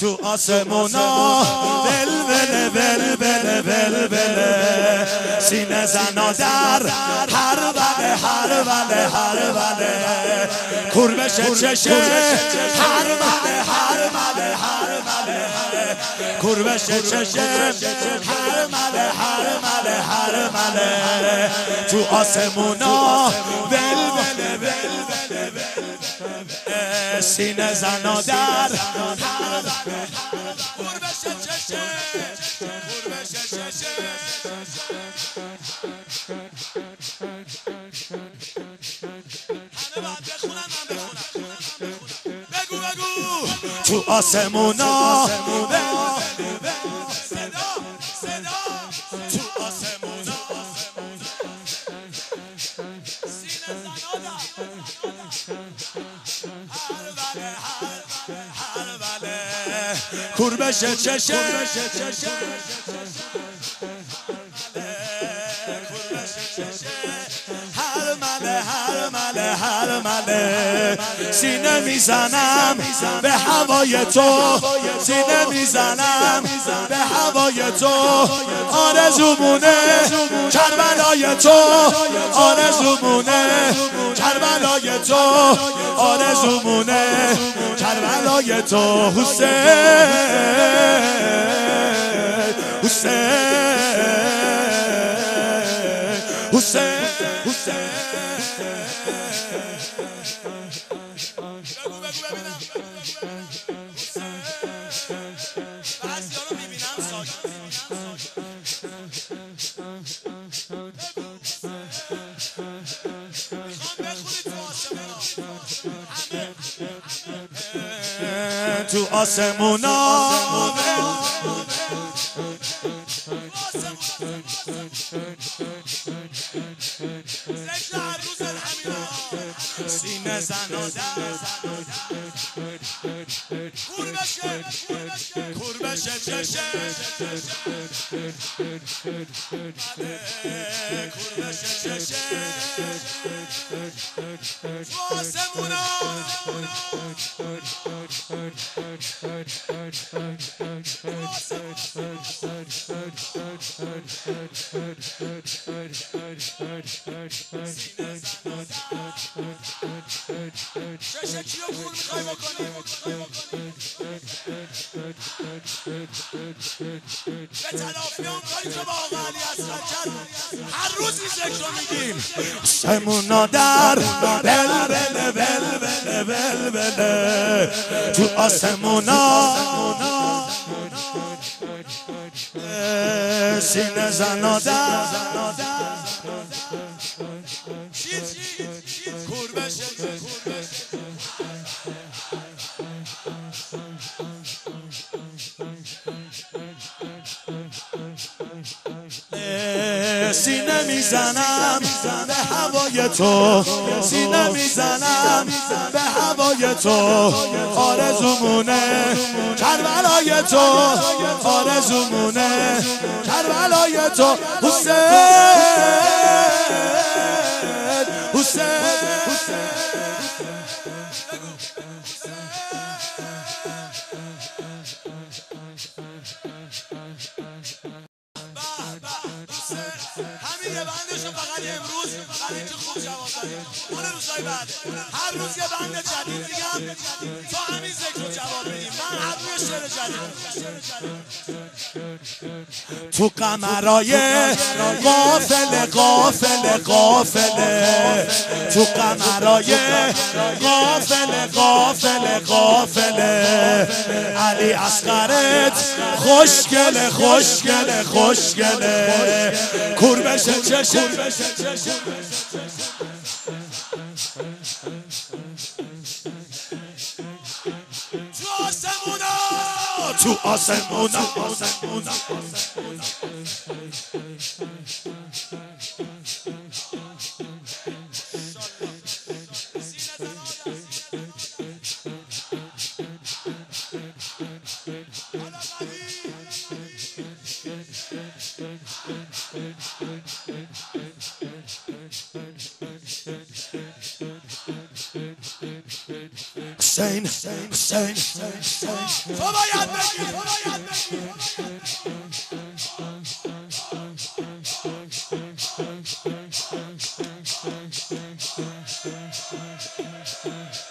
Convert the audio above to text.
تو آسمونا. بل بل بل بل بل بل سینه زنا در هر بله هر بله هر بله کربش چشه هر بله هر بله هر بله کربش چشه هر مله هر مله هر مله تو آسمونا. بل بل بل بل سینه زنا در تو آسمونا. صدا صدا. تو آسمونا. بله. کربش چشه. هر مله هر مله هر مله. سینه می‌زنم. به هوای تو سینه می‌زنم. به هوای تو آرزومونه. کربلای تو آرزومونه. کربلای تو آرزومونه. کربلای تو حسین. حسین. حسین. حسین. ببینم تو آسمونا. سینه زن و کور بشه کور بشه چشه کور بشه چشه آسمونا چشه کیو کور می‌خوای بکنی به تلافی هر روز این ذکر رو میگیم بل بل بل بل بل بل تو آسمونا سینه زنا در چی چی سینه می‌زنم به هوای تو. سینه می‌زنم به هوای تو. آرزومونه کربلای تو. آرزومونه کربلای تو. حسین. حسین همین یه بندشو فقط امروز. خوب جواب بعد. هر روز یه بند جدید میگم. تا همین ذکر جواب تو قمرای قافل قافل قافله تو قمرای قافل قافل قافله علی اصغرت خوشگله خوشگله خوشگله کور بشه آسمونا تو آسمونا Hussein, Hussein, Hussein. Baba yandaki, baba yandaki. Thank you.